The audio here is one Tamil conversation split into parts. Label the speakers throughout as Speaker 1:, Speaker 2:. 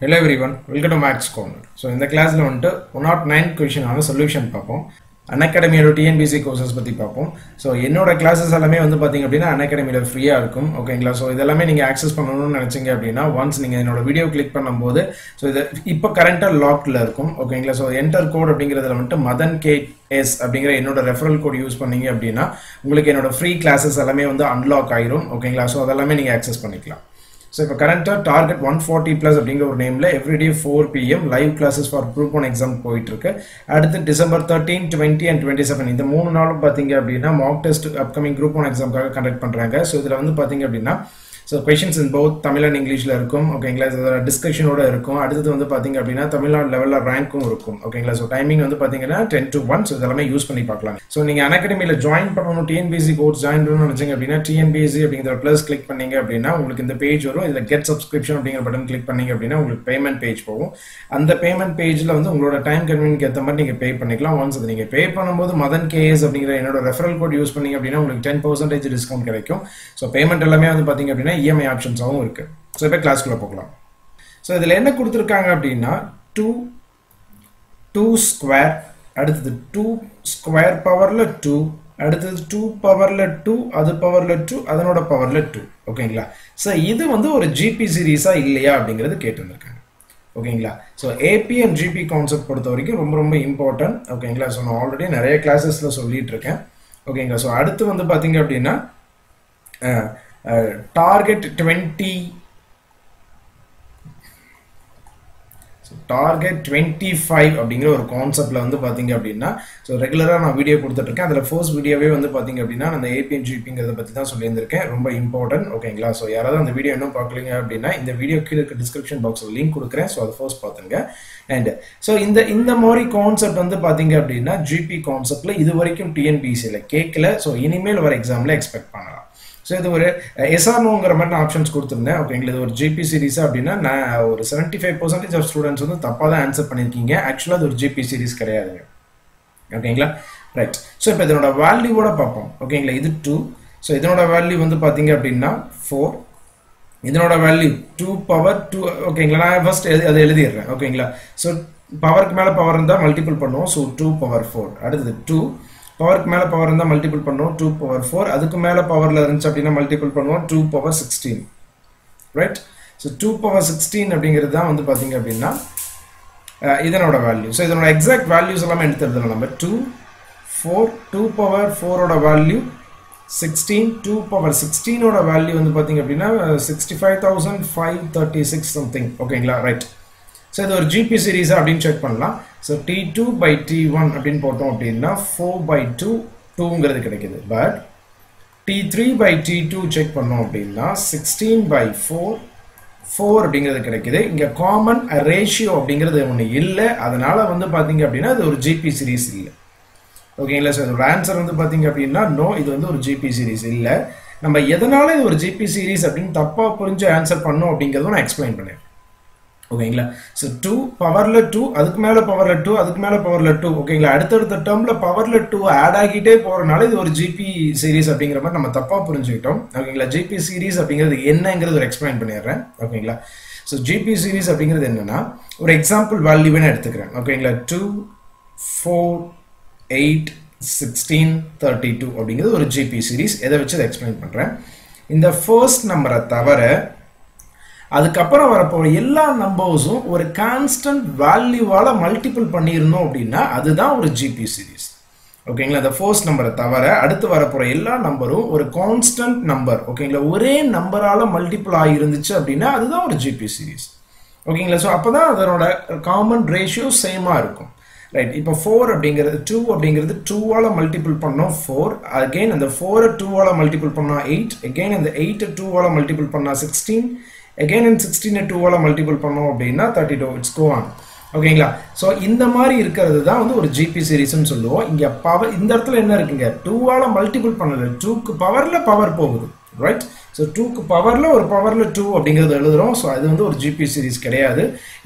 Speaker 1: Hello everyone welcome to maths corner so இந்த கிளாஸில் வந்துட்டு ஒன் நாட் நைன் கொஷினான சொல்யூஷன் பார்ப்போம். அன்அகாடமியோட டிஎன்பிசி கோர்சஸ் பற்றி பார்ப்போம். ஸோ என்னோட கிளாஸஸ் எல்லாமே வந்து பார்த்தீங்க அப்படின்னா அன்அகாடமியில் ஃப்ரீயாக இருக்கும். ஓகேங்களா ஸோ இதெல்லாமே நீங்கள் ஆக்சஸ் பண்ணணும்னு நினச்சிங்க அப்படின்னா ஒன்ஸ் நீங்கள் என்னோட வீடியோ கிளிக் பண்ணும்போது ஸோ இது இப்போ கரண்ட்டாக லாக்டில் இருக்கும். ஓகேங்களா ஸோ என்டர் கோட் அப்படிங்கிறதுல வந்துட்டு மதன் கே எஸ் அப்படிங்கிற என்னோட ரெஃபரல் கோட் யூஸ் பண்ணீங்க அப்படின்னா உங்களுக்கு என்னோட ஃப்ரீ கிளாஸஸ் எல்லாமே வந்து அன்லாக் ஆயிரும். ஓகேங்களா ஸோ அதெல்லாமே நீங்கள் ஆக்சஸ் பண்ணிக்கலாம். ஸோ இப்போ கரண்ட்டாக டார்கெட் ஒன் ஃபார்ட்டி ப்ளஸ் அப்படிங்கிற ஒரு நேமில் everyday four PM live classes for group one exam போயிட்டுருக்கு. அடுத்து December thirteen twenty and twenty seven இந்த மூணு நாளும் பார்த்தீங்க அப்படின்னா mock test upcoming group one எக்ஸாம்க்காக conduct பண்ணுறாங்க ஸோ இதில் வந்து பார்த்தீங்க அப்படின்னா so questions in both Tamil and இங்கிலீஷில் இருக்கும் ஓகேங்களா இதோட டிஸ்கஷனோட இருக்கும். அடுத்தது வந்து பார்த்தீங்க அப்படின்னா தமிழ்நாடு லெவலில் ரேங்க்கும் இருக்கும் ஓகேங்களா ஸோ டைமிங் வந்து பார்த்தீங்கன்னா டென் டு ஒன் ஸோ இதெல்லாமே யூஸ் பண்ணி பார்க்கலாம். ஸோ நீங்கள் அகாடமியில் ஜாயின் பண்ணணும் டிஎன்பிசி கோர்ஸ் ஜாயின் பண்ணணும்னு நினச்சிங்க அப்படின்னா டிஎன்பிசி அப்படிங்கிற ப்ளஸ் கிளிக் பண்ணீங்க அப்படின்னா உங்களுக்கு இந்த பேஜ் வரும். இதில் கெட் சப்ஸ்கிரிப்ஷன் அப்படிங்கிற பட்டன் கிளிக் பண்ணீங்க அப்படின்னா உங்களுக்கு பேமெண்ட் பேஜ் போகும். அந்த பேமெண்ட் பேஜில் வந்து உங்களோட டைம் கன்வீனியன்க்கு ஏற்ற மாதிரி நீங்கள் பே பண்ணிக்கலாம். ஒன்ஸ் அது நீங்கள் பே பண்ணும்போது மதன் கேஎஸ் அப்படிங்கிற என்னோட ரெஃபரல் கோட் யூஸ் பண்ணீங்க அப்படின்னா உங்களுக்கு டென் பர்சன்டேஜ் டிஸ்கவுண்ட் கிடைக்கும். ஸோ பேமெண்ட் எல்லாமே வந்து பார்த்தீங்க அப்படின்னா இஎம்ஐ ஆப்ஷன்ஸாகவும் இருக்குது ஸோ இப்போ கிளாஸ்க்குள்ளே போகலாம். ஸோ இதில் என்ன கொடுத்துருக்காங்க அப்படின்னா டூ டூ ஸ்கொயர் அடுத்தது டூ ஸ்கொயர் பவரில் டூ அடுத்தது டூ பவரில் டூ அது பவரில் டூ அதனோட பவரில் டூ ஓகேங்களா ஸோ இது வந்து ஒரு ஜிபி சீரீஸாக இல்லையா அப்படிங்கிறது கேட்டுருந்துருக்காங்க ஓகேங்களா so AP and GP concept பொறுத்த வரைக்கும் ரொம்ப ரொம்ப இம்பார்ட்டன்ட் ஓகேங்களா ஸோ நான் ஆல்ரெடி நிறைய கிளாஸஸில் சொல்லிட்டு இருக்கேன். ஓகேங்களா ஸோ அடுத்து வந்து பார்த்தீங்க அப்படின்னா target twenty. Target twenty five அப்படிங்கிற ஒரு கான்செப்டில் வந்து பார்த்தீங்க அப்படின்னா ஸோ ரெகுலராக நான் வீடியோ கொடுத்துட்ருக்கேன். அதில் ஃபர்ஸ்ட் வீடியோவே வந்து பார்த்தீங்க அப்படின்னா அந்த ஏபிஎன் ஜிபிங்கிறத பற்றி தான் சொல்லியிருந்திருக்கேன். ரொம்ப இம்பார்ட்டன்ட் ஓகேங்களா ஸோ யாராவது அந்த வீடியோ இன்னும் பார்க்கலீங்க அப்படின்னா இந்த வீடியோ கீழே இருக்க டிஸ்கிரிப்ஷன் பாக்ஸில் லிங்க் கொடுக்குறேன். ஸோ அதை ஃபர்ஸ்ட் பார்த்துங்க அண்ட் ஸோ இந்த இந்த மாதிரி கான்செப்ட் வந்து பார்த்தீங்க அப்படின்னா ஜிபி கான்செப்டில் இது வரைக்கும் டிஎன்பிசியில் கேட்கல. ஸோ இனிமேல் வர எக்ஸாமில் எக்ஸ்பெக்ட் பண்ணலாம். ஸோ இது ஒரு எஸ்ஆர்னோங்கிற மாதிரி நான் ஆப்ஷன்ஸ் கொடுத்துருந்தேன். ஓகேங்களா இது ஒரு ஜிபி சீரிஸ் அப்படின்னா நான் ஒரு seventy five percentage of students வந்து தப்பாக தான் ஆன்சர் பண்ணியிருக்கீங்க. ஆக்சுவலாக அது ஒரு ஜிபி சீரிஸ் கிடையாதுங்க. ஓகேங்களா ரைட் ஸோ இப்போ இதனோட வேல்யூவோட பார்ப்போம். ஓகேங்களா இது டூ ஸோ இதனோட வேல்யூ வந்து பார்த்தீங்க அப்படின்னா ஃபோர் இதனோட வேல்யூ டூ பவர் டூ ஓகேங்களா நான் ஃபர்ஸ்ட் அதை எழுதிடுறேன். ஓகேங்களா ஸோ பவருக்கு மேலே பவர் இருந்தால் மல்டிபிள் பண்ணுவோம். ஸோ டூ பவர் ஃபோர் அடுத்தது டூ பவருக்கு மேலே பவர் இருந்தால் மல்டிபிள் பண்ணுவோம் டூ பவர் ஃபோர் அதுக்கு மேலே பவரில் இருந்துச்சு அப்படின்னா மல்டிபிள் பண்ணுவோம் two power sixteen right so two power sixteen அப்படிங்கிறது தான் வந்து பார்த்தீங்க அப்படின்னா இதனோட வேல்யூ ஸோ இதனோட எக்ஸாக்ட் வேல்யூஸ் எல்லாமே எடுத்து எழுதலாம் நம்ம டூ ஃபோர் டூ பவர் ஃபோரோட வேல்யூ சிக்ஸ்டீன் டூ பவர் சிக்ஸ்டீனோட வேல்யூ வந்து பார்த்தீங்க அப்படின்னா sixty five thousand five thirty six something ஓகேங்களா ரைட் ஸோ இது ஒரு ஜிபி சீரீஸ் அப்படின்னு செக் பண்ணலாம். So T two by T one அப்படின்னு போட்டோம் அப்படின்னா ஃபோர் பை டூ டூங்கிறது கிடைக்கிது. But t three by t two check பண்ணோம் அப்படின்னா சிக்ஸ்டீன் பை ஃபோர் ஃபோர் அப்படிங்கிறது கிடைக்குது. இங்கே காமன் ரேஷியோ அப்படிங்கிறது ஒன்று இல்லை. அதனால வந்து பார்த்தீங்க அப்படின்னா இது ஒரு ஜிபி சீரீஸ் இல்லை. ஓகேங்களா சார் இதோட ஆன்சர் வந்து பார்த்தீங்க அப்படின்னா நோ இது வந்து ஒரு ஜிபி சீரீஸ் இல்லை. நம்ம எதனால இது ஒரு ஜிபி சீரீஸ் அப்படின்னு தப்பாக புரிஞ்சு ஆன்சர் பண்ணோம் அப்படிங்கிறதும் நான் எக்ஸ்பிளைன் பண்ணேன். ஓகேங்களா? ஸோ டூ பவரில் டூ அதுக்கு மேலே பவரில் டூ அதுக்கு மேலே பவரில் டூ ஓகேங்களா? அடுத்தடுத்த டேர்மில் பவரில் டூ ஆட் ஆகிட்டே போகிறனால இது ஒரு ஜிபி சீரீஸ் அப்படிங்கிற மாதிரி நம்ம தப்பாக புரிஞ்சுக்கிட்டோம். ஓகேங்களா? ஜிபி சீரீஸ் அப்படிங்கிறது என்னங்கிறது ஒரு எக்ஸ்பிளைன் பண்ணிடுறேன். ஓகேங்களா? ஸோ ஜிபி சீரீஸ் அப்படிங்கிறது என்னன்னா ஒரு எக்ஸாம்பிள் வேல்யூவே எடுத்துக்கிறேன். ஓகேங்களா? Two four eight sixteen thirty two அப்படிங்கிறது ஒரு ஜிபி சீரீஸ் எதை வச்சு அதை எக்ஸ்பிளைன் பண்ணுறேன் இந்த ஃபர்ஸ்ட் நம்பரை தவிர அதுக்கப்புறம் வரப்போகிற எல்லா நம்பர்ஸும் ஒரு கான்ஸ்டன்ட் வேல்யூவால் மல்டிபிள் பண்ணியிருந்தோம் அப்படின்னா அதுதான் ஒரு ஜிபி சீரீஸ் ஓகேங்களா அந்த ஃபர்ஸ்ட் நம்பரை தவிர அடுத்து வரப்போகிற எல்லா நம்பரும் ஒரு கான்ஸ்டன்ட் நம்பர் ஓகேங்களா ஒரே நம்பரால் மல்டிபிள் ஆகிருந்துச்சு அப்படின்னா அதுதான் ஒரு ஜிபி சீரீஸ் ஓகேங்களா ஸோ அப்போ தான் அதனோட காமன் ரேஷியோ சேமாக இருக்கும். ரைட் இப்போ ஃபோர் அப்படிங்கிறது டூ அப்படிங்கிறது டூவால் மல்டிபிள் பண்ணோம் ஃபோர் அகெயின் அந்த ஃபோரை டூவால் மல்டிபிள் பண்ணால் எயிட் அகெயின் அந்த எயிட்டை டூவால் மல்டிபிள் பண்ணால் சிக்ஸ்டீன் எகைன் அண்ட் சிக்ஸ்டீனை டூவால் மல்டிபிள் பண்ணோம் அப்படின்னா thirty two it's go on ஓகேங்களா ஸோ இந்த மாதிரி இருக்கிறது தான் வந்து ஒரு ஜிபி சீரீஸ்னு சொல்லுவோம். இங்கே பவர் இந்த இடத்துல என்ன இருக்குங்க? டூவால் மல்டிபிள் பண்ணல. டூக்கு பவரில் பவர் போகுது. ரைட் ஸோ டூக்கு பவரில் ஒரு பவரில் டூ அப்படிங்கிறது எழுதுகிறோம் ஸோ அது வந்து ஒரு ஜிபி சீரிஸ் கிடையாது.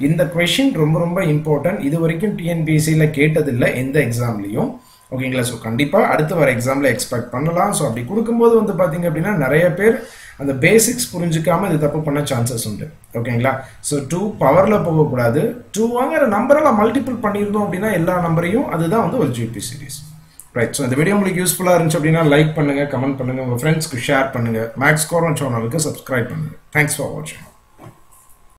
Speaker 1: இந்த கொஷின் ரொம்ப ரொம்ப இம்பார்ட்டன்ட் இது வரைக்கும் டிஎன்பிஎஸ்சியில் கேட்டதில்லை எந்த எக்ஸாம்லேயும் ஓகேங்களா ஸோ கண்டிப்பாக அடுத்து வர எக்ஸாமில் எக்ஸ்பெக்ட் பண்ணலாம். ஸோ அப்படி கொடுக்கும்போது வந்து பார்த்தீங்க அப்படின்னா நிறைய பேர் அந்த பேசிக்ஸ் புரிஞ்சுக்காம இது தப்பு பண்ண சான்சஸ் உண்டு. ஓகேங்களா ஸோ டூ பவரில் போகக்கூடாது. டூ வாங்குற நம்பரெல்லாம் மல்டிபிள் பண்ணியிருந்தோம் அப்படின்னா எல்லா நம்பரையும் அதுதான் வந்து ஒரு ஜிபி சீரிஸ் ரைட் ஸோ இந்த வீடியோ உங்களுக்கு யூஸ்ஃபுல்லாக இருந்துச்சு அப்படின்னா லைக் பண்ணுங்கள் கமெண்ட் பண்ணுங்கள் உங்கள் ஃப்ரெண்ட்ஸ்க்கு ஷேர் பண்ணுங்கள் மேக்ஸ் கோரம் சேனலுக்கு சப்ஸ்கிரைப் பண்ணுங்கள் தேங்க்ஸ் ஃபார் வாட்சிங்